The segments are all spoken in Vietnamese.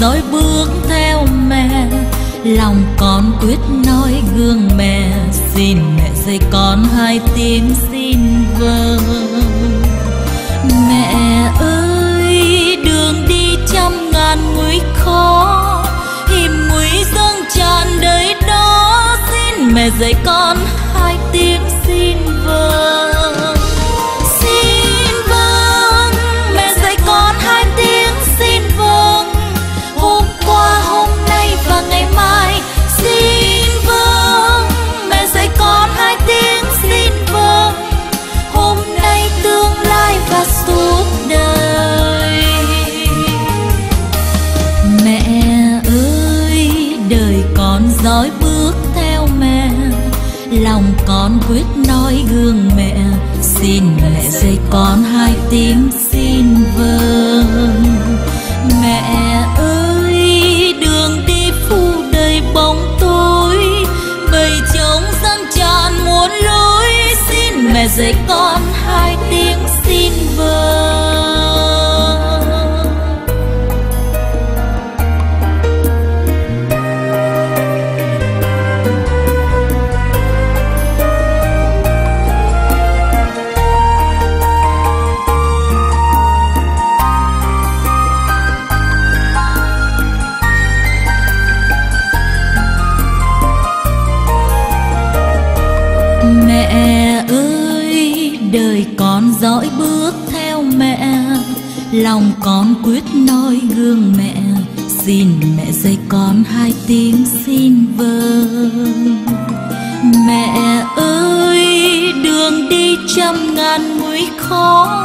dõi bước theo mẹ. Lòng con quyết nói gương mẹ, xin mẹ dạy con hai tiếng xin vâng. Mẹ ơi, đường đi trăm ngàn nguy khó, hiểm nguy dâng tràn đời đó. Xin mẹ dạy con con bước theo mẹ. Lòng con quyết nói gương mẹ, xin mẹ dạy con hai tiếng xin vâng. Mẹ ơi, đường đi phủ đầy bóng tối, bầy trống dâng tràn muôn lối. Xin mẹ dạy con hai tiếng xin vâng. Mẹ ơi, đời con dõi bước theo mẹ. Lòng con quyết noi gương mẹ. Xin mẹ dạy con hai tiếng xin vâng. Mẹ ơi, đường đi trăm ngàn nguy khó.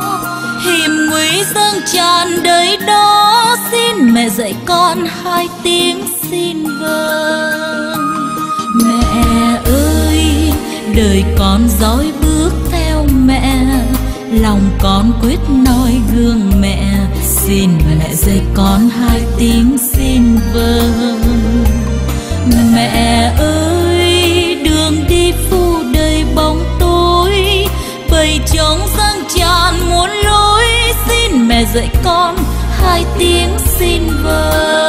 Hiểm nguy dâng tràn đời đó. Xin mẹ dạy con hai tiếng xin vâng. Dõi bước theo mẹ. Lòng con quyết noi gương mẹ. Xin mẹ dạy con hai tiếng xin vâng. Mẹ ơi, đường đi phủ đầy bóng tối. Bầy trống răng tràn muốn lối. Xin mẹ dạy con hai tiếng xin vâng.